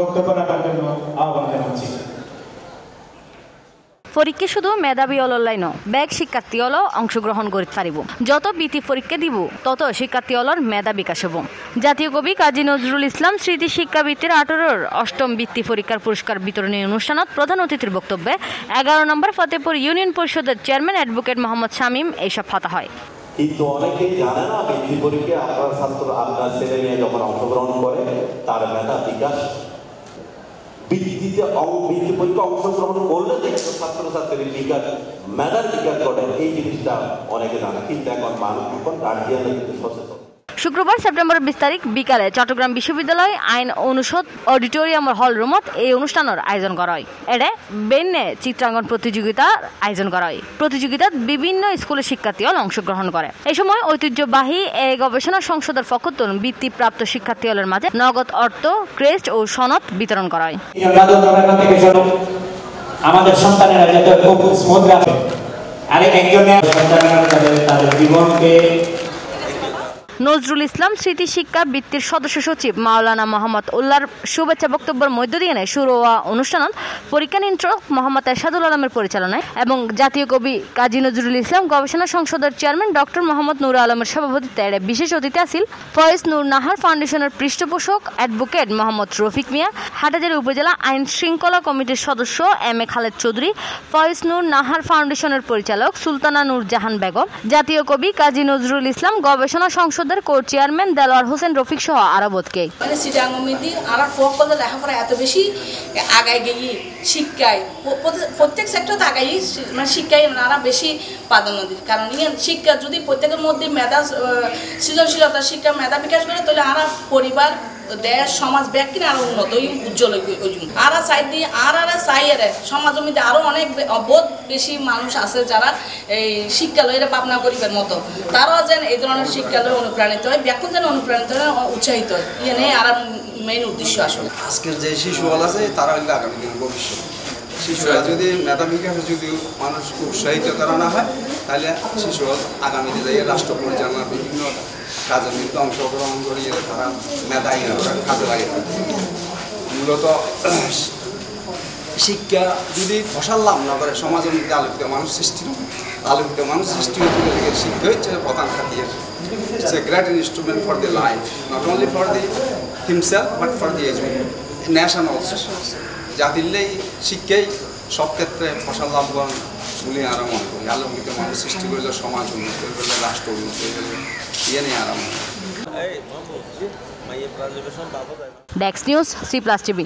বক্তব্য রাখার জন্য আহ্বান জানাচ্ছি। পরীক্ষা শুধু মেধাবী অললাই ন ব্যাগ শিক্ষার্থী হল অংশগ্রহণ করতে পারিব। যত বৃত্তি পরীক্ষা দিব তত শিক্ষার্থী হলর মেধা বিকাশ হব। জাতীয় কবি কাজী নজরুল ইসলাম স্মৃতি শিক্ষাবৃত্তির আঠারোর অষ্টম বৃত্তি পরীক্ষার পুরস্কার বিতরণী অনুষ্ঠানত প্রধান অতিথির বক্তব্যে এগারো নম্বর ফতেপুর ইউনিয়ন পরিষদের চেয়ারম্যান অ্যাডভোকেট মোহাম্মদ শামীম এইসব ফাতা হয়। কিন্তু অনেকেই জানে না বৃত্তি পরীক্ষায় আপনার ছাত্র আপনার ছেলে মেয়ে যখন অংশগ্রহণ করে তার মেধা বিকাশ বৃত্তিতে বৃত্তি পরীক্ষা অংশগ্রহণ করলে একটা ছাত্রছাত্রীর বিকাশ, মেধার বিকাশ ঘটে। এই জিনিসটা অনেকে জানে। কিন্তু এখন মানুষ এখন গার্জিয়ানরা কিন্তু সচেতন। শুক্রবার সেপ্টেম্বর বিশ তারিখ বিকালে চট্টগ্রাম বিশ্ববিদ্যালয় আইন অনুষদ অডিটোরিয়ামের হল রুমত এই অনুষ্ঠানের আয়োজন করা হয়। এডে বেন্নে চিত্রাঙ্কন প্রতিযোগিতার আয়োজন করা হয়। প্রতিযোগিতাত বিভিন্ন স্কুলের শিক্ষার্থী হল অংশগ্রহণ করে। এই সময় ঐতিহ্যবাহী এই গবেষণা সংসদের পক্ষতুন বৃত্তিপ্রাপ্ত শিক্ষার্থী হলের মাঝে নগদ অর্থ, ক্রেস্ট ও সনদ বিতরণ করা হয়। আমাদের সন্তানেরা যাতে খুব স্মুথ রাখে। আরেক একজনের সন্তানেরা তাদের জীবনকে নজরুল ইসলাম স্মৃতি শিক্ষা বৃত্তির সদস্য সচিব মাওলানা মোহাম্মদ উল্লাহর শুভেচ্ছা বক্তব্যের মধ্য দিয়ে শুরু হওয়া অনুষ্ঠানত পরীক্ষা নিয়ন্ত্রক মোহাম্মদ এরশাদুল আলমের পরিচালনায় এবং জাতীয় কবি কাজী নজরুল ইসলাম গবেষণা সংসদের চেয়ারম্যান ডক্টর মোহাম্মদ নুর আলমের সভাপতিত্বে বিশেষ অতিথি আছিল ফয়েজ নূর নাহার ফাউন্ডেশনের পৃষ্ঠপোষক অ্যাডভোকেট মোহাম্মদ রফিক মিয়া, হাটাজারি উপজেলা আইন শৃঙ্খলা কমিটির সদস্য এম এ খালেদ চৌধুরী, ফয়েজ নূর নাহার ফাউন্ডেশনের পরিচালক সুলতানা নূর জাহান বেগম, জাতীয় কবি কাজী নজরুল ইসলাম গবেষণা সংসদের কো চেয়ারম্যান দেলোয়ার হোসেন রফিক সহ আরবতকে বোধকে। মানে চিটাঙ্গমিদি আর ফোক করলে লেখাপড়া এত বেশি আগায় গিয়ে শিক্ষায়। প্রত্যেক- সেক্টর আগাই মানে শিক্ষায় নানা বেশি প্রাধান্য দিই কারণ ইয়ে শিক্ষা যদি প্রত্যেকের মধ্যে মেধা সৃজনশীলতা, শিক্ষা, মেধা বিকাশ করে, তাহলে আর পরিবার দেশ, সমাজ, ব্যক্তি আরও উন্নত উজ্জ্বল আর সাইড দিয়ে, আর আর চাই এর সমাজের মধ্যে আরও অনেক বহুত বেশি মানুষ আছে যারা এই শিক্ষালয়ের ভাবনা করিবার মতো। তারাও যেন এই ধরনের শিক্ষালয়ে অনুপ্রাণিত হয় ব্যক্তি যেন অনুপ্রাণিত হয়, উৎসাহিত হয়। ইয়ে নেই আর মেইন উদ্দেশ্য আসলে। আজকের যে শিশুবল আছে, তারা হইলে আগামী দিনের ভবিষ্যৎ। শিশুরা যদি মেধা যদি মানুষ উৎসাহিত করা হয় তাহলে শিশুবল আগামীতে যাই রাষ্ট্র পরিচালনার বিভিন্ন কাজের মধ্যে অংশগ্রহণ করিয়ে তারা মেধা ইনারা কাজে লাগে মূলত শিক্ষা যদি ফসল লাভ না করে সমাজের মধ্যে আলোকিত মানুষ সৃষ্টি আলোকিত মানুষ সৃষ্টি হতে গেলে শিক্ষা হচ্ছে প্রধান খাতির। It's a great instrument for the life, not only for the himself, but for the nation also. জাতিরলেই শিক্ষাই সব ক্ষেত্রে ফসল লাভবান বলে আরাম মনে করি আলোকিত মানুষ সৃষ্টি করলে সমাজ উন্নত করলে রাষ্ট্র উন্নত করলে ইয়ে নিয়ে আরাম মনে করি। ডেক্স নিউজ সি প্লাস টিভি